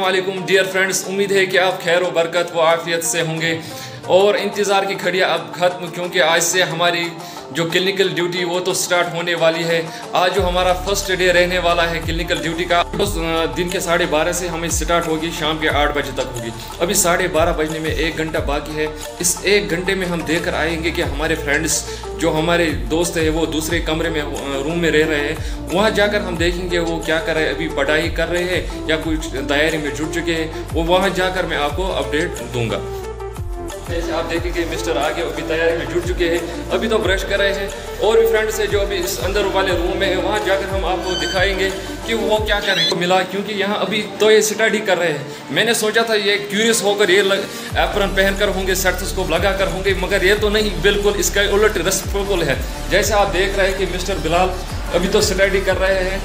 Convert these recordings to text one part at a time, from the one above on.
वालेकुम dear friends उम्मीद है कि आप खैर व बरकत व आफियत से होंगे। और इंतज़ार की घड़ियाँ अब ख़त्म, क्योंकि आज से हमारी जो क्लिनिकल ड्यूटी वो तो स्टार्ट होने वाली है। आज जो हमारा फ़र्स्ट डे रहने वाला है क्लिनिकल ड्यूटी का, उस दिन के साढ़े बारह से हमें स्टार्ट होगी, शाम के आठ बजे तक होगी। अभी साढ़े बारह बजने में एक घंटा बाकी है। इस एक घंटे में हम देख कर आएँगे कि हमारे फ्रेंड्स जो हमारे दोस्त हैं, वो दूसरे कमरे में रूम में रह रहे हैं। वहाँ जाकर हम देखेंगे वो क्या कर रहे हैं, अभी पढ़ाई कर रहे हैं या कुछ तैयारी में जुट चुके हैं। वो वहाँ जाकर मैं आपको अपडेट दूँगा। जैसे आप देखेंगे मिस्टर आगे अभी तैयारी में जुट चुके हैं, अभी तो ब्रश कर रहे हैं। और भी फ्रेंड्स है जो अभी इस अंदर वाले रूम में है, वहाँ जाकर हम आपको दिखाएँगे कि वो क्या कर मिला, क्योंकि यहाँ अभी तो ये स्टडी कर रहे हैं। मैंने सोचा था ये क्यूरियस होकर ये एप्रन पहन कर होंगे सर्टोस्कोप लगा कर होंगे, मगर ये तो नहीं, बिल्कुल इसका उलट रेस्पेबल है। जैसे आप देख रहे हैं कि मिस्टर बिलाल अभी तो स्टडी कर रहे हैं।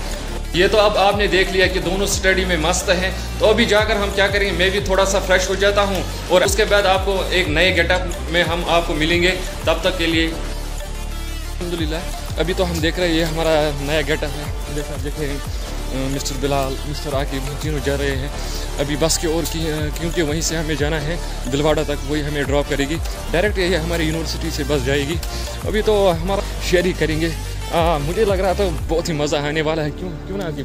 ये तो अब आपने देख लिया कि दोनों स्टडी में मस्त हैं। तो अभी जाकर हम क्या करेंगे? मैं भी थोड़ा सा फ्रेश हो जाता हूँ और उसके बाद आपको एक नए गेटअप में हम आपको मिलेंगे तब तक के लिए। अलहमदिल्ला अभी तो हम देख रहे हैं ये हमारा नया गेटअप है। जैसा देखें मिस्टर बिलाल, मिस्टर आकिब तीनों जा रहे हैं। अभी बस की ओर की क्योंकि वहीं से हमें जाना है, दिलवाड़ा तक वही हमें ड्रॉप करेगी। डायरेक्ट ये हमारी यूनिवर्सिटी से बस जाएगी। अभी तो हमारा शेयर ही करेंगे। आ, मुझे लग रहा था बहुत ही मज़ा आने वाला है। क्यों? क्यों ना आगे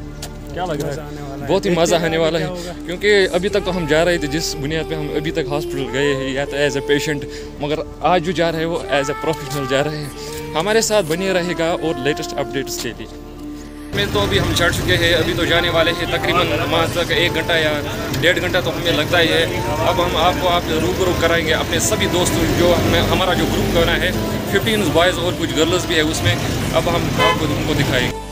क्या लग रहा है? बहुत ही मज़ा आने वाला है। क्योंकि अभी तक तो हम जा रहे थे जिस बुनियाद पे हम अभी तक हॉस्पिटल गए हैं या तो एज ए पेशेंट मगर आज जो जा रहे हैं वो एज ए प्रोफेशनल जा रहे हैं। हमारे साथ बने रहेगा और लेटेस्ट अपडेट्स के लिए। में तो अभी हम चढ़ चुके हैं, अभी तो जाने वाले हैं, तकरीबन वहाँ तक एक घंटा या डेढ़ घंटा तो हमें लगता ही है। अब हम आपको आप रूबरू कराएँगे अपने सभी दोस्तों जो हमें, हमारा जो ग्रुप करना है फिफ्टीन बॉयज़ और कुछ गर्ल्स भी है उसमें। अब हम आपको उनको दिखाएँगे।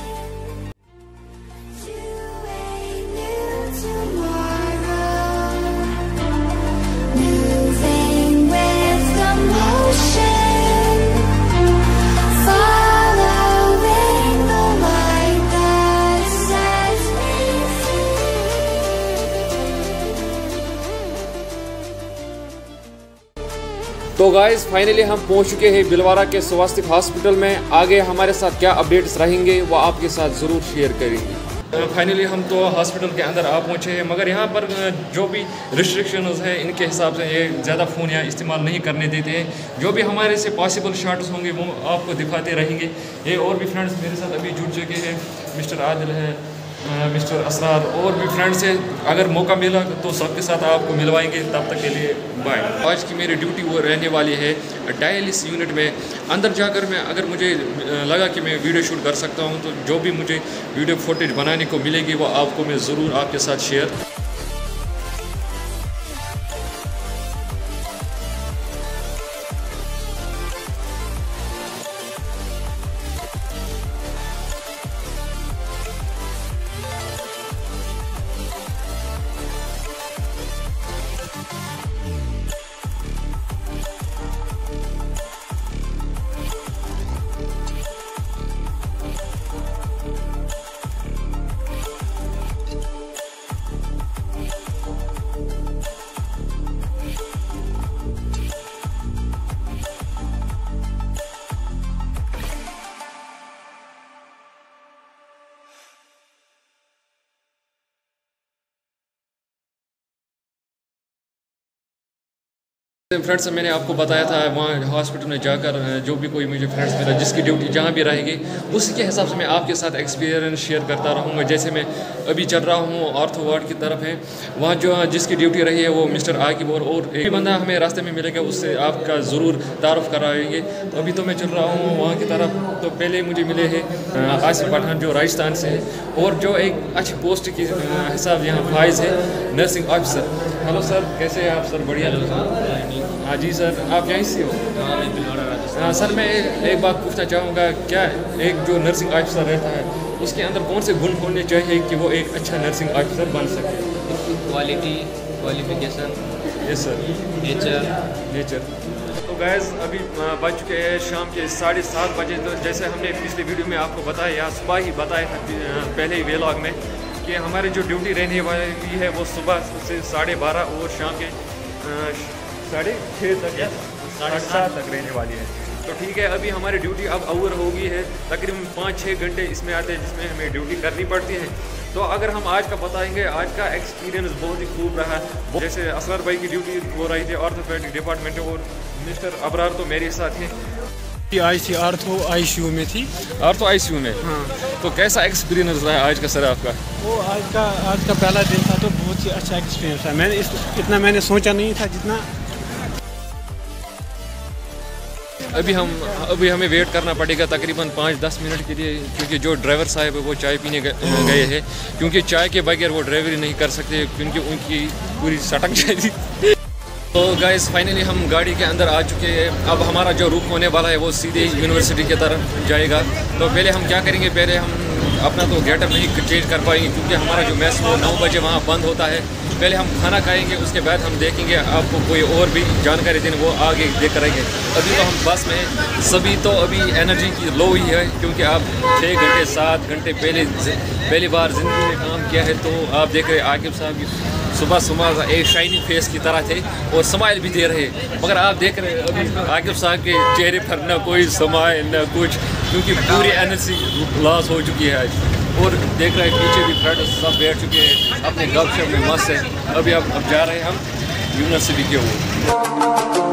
तो गाइस फाइनली हम पहुँच चुके हैं बिलवारा के स्वास्थ्य हॉस्पिटल में। आगे हमारे साथ क्या अपडेट्स रहेंगे, वो आपके साथ ज़रूर शेयर करेंगे। फाइनली हम तो हॉस्पिटल के अंदर आ पहुँचे हैं, मगर यहाँ पर जो भी रिस्ट्रिक्शंस हैं, इनके हिसाब से ये ज़्यादा फ़ोन यहाँ इस्तेमाल नहीं करने देते हैं। जो भी हमारे से पॉसिबल शॉट्स होंगे, वो आपको दिखाते रहेंगे। ये और भी फ्रेंड्स मेरे साथ अभी जुड़ चुके हैं। मिस्टर आदिल है मिस्टर असरार और भी फ्रेंड से अगर मौका मिला तो सबके साथ आपको मिलवाएँगे। तब तक के लिए बाय आज की मेरी ड्यूटी वो रहने वाली है डायलिस यूनिट में। अंदर जाकर मैं, अगर मुझे लगा कि मैं वीडियो शूट कर सकता हूँ तो जो भी मुझे वीडियो फुटेज बनाने को मिलेगी, वो आपको मैं ज़रूर आपके साथ शेयर फ्रेंड्स मैंने आपको बताया था, वहाँ हॉस्पिटल में जाकर जो भी कोई मुझे फ्रेंड्स मिला जिसकी ड्यूटी जहाँ भी रहेगी उसी के हिसाब से मैं आपके साथ एक्सपीरियंस शेयर करता रहूँगा। जैसे मैं अभी चल रहा हूँ ऑर्थो वार्ड की तरफ़ है, वहाँ जो, जिसकी ड्यूटी रही है वो मिस्टर आकिब और और एक बंदा हमें रास्ते में मिलेगा, उससे आपका ज़रूर तारफ़ कराएँगे। तो अभी तो मैं चल रहा हूँ वहाँ की तरफ़ तो पहले मुझे मिले हैं आसिफ पठान जो राजस्थान से है और जो एक अच्छी पोस्ट की हिसाब यहाँ फाइज है नर्सिंग ऑफिसर हेलो सर कैसे हैं आप सर बढ़िया। हाँ जी सर आप यहीं से हो? हाँ सर मैं एक बात पूछना चाहूँगा क्या एक जो नर्सिंग ऑफिसर रहता है उसके अंदर कौन से गुण होने चाहिए कि वो एक अच्छा नर्सिंग ऑफिसर बन सके? Quality qualification yes sir nature nature तो गैस अभी बज चुके हैं शाम के साढ़े सात बजे तो जैसे हमने पिछले वीडियो में आपको बताया या सुबह ही बताया था पहले ही वेलॉग में कि हमारी जो ड्यूटी रहने वाली है वो सुबह से साढ़े बारह और शाम के साढ़े छः तक या साढ़े सात तक रहने वाली है। तो ठीक है अभी हमारी ड्यूटी अब ओवर हो गई है तकरीबन पाँच छः घंटे इसमें आते हैं जिसमें हमें ड्यूटी करनी पड़ती है। तो अगर हम आज का बताएँगे आज का एक्सपीरियंस बहुत ही खूब रहा। जैसे असगर भाई की ड्यूटी हो रही थी ऑर्थोपेडिक डिपार्टमेंट और मिस्टर अबरार तो मेरे साथ हैं। आई सी आर्थो आईसीयू में थी। आर्थो आईसीयू में? हाँ। तो कैसा एक्सपीरियंस रहा आज का सर आपका? वो आज का आज का पहला दिन था तो बहुत ही अच्छा एक्सपीरियंस था। मैंने इस, इतना मैंने सोचा नहीं था जितना अभी हम, अभी हमें वेट करना पड़ेगा तकरीबन पाँच दस मिनट के लिए, क्योंकि जो ड्राइवर साहब है वो चाय पीने गए हैं। क्योंकि चाय के बगैर वो ड्राइवरी नहीं कर सकते, क्योंकि उनकी पूरी सटक जाएगी। तो गाइस फाइनली हम गाड़ी के अंदर आ चुके हैं। अब हमारा जो रुख होने वाला है, वो सीधे यूनिवर्सिटी की तरफ़ जाएगा। तो पहले हम क्या करेंगे? पहले हम अपना तो गेटअप नहीं चेंज कर पाएँगे, क्योंकि हमारा जो मैस वो नौ बजे वहाँ बंद होता है। पहले हम खाना खाएँगे, उसके बाद हम देखेंगे, आपको कोई और भी जानकारी देने, वो आगे दे करेंगे अभी तो हम बस में सभी तो अभी एनर्जी की लो ही है, क्योंकि आप छः घंटे, सात घंटे पहले पहली बार ज़िंदगी में काम किया है तो आप देख रहे आकिब साहब की सुबह सुबह एक शाइनिंग फेस की तरह थे और स्माइल भी दे रहे। मगर आप देख रहे अभी आकिब साहब के चेहरे पर न कोई स्माइल न कुछ, क्योंकि पूरी एनर्जी लॉस हो चुकी है आज। और देख रहे हैं पीछे भी फ्रेंड सब बैठ चुके हैं, अपने गपशप में मस्त है। अभी अब अब जा रहे हैं हम यूनिवर्सिटी के ओर।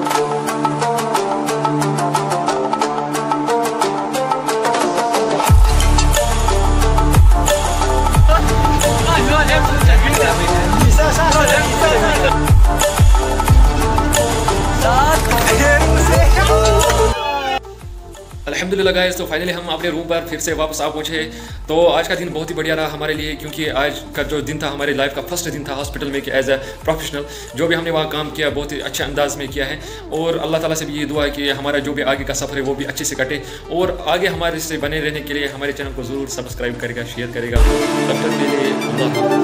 अल्हम्दुलिल्लाह गाइस तो फाइनली हम अपने रूम पर फिर से वापस आ पहुँचे। तो आज का दिन बहुत ही बढ़िया रहा हमारे लिए, क्योंकि आज का जो दिन था हमारे लाइफ का फ़र्स्ट दिन था हॉस्पिटल में कि एज ए प्रोफेशनल जो भी हमने वहाँ काम किया, बहुत ही अच्छे अंदाज में किया है। और अल्लाह ताला से भी ये दुआ है कि हमारा जो भी आगे का सफ़र है, वो भी अच्छे से कटे। और आगे हमारे से बने रहने के लिए हमारे चैनल को ज़रूर सब्सक्राइब करेगा शेयर करेगा। तब तक के लिए।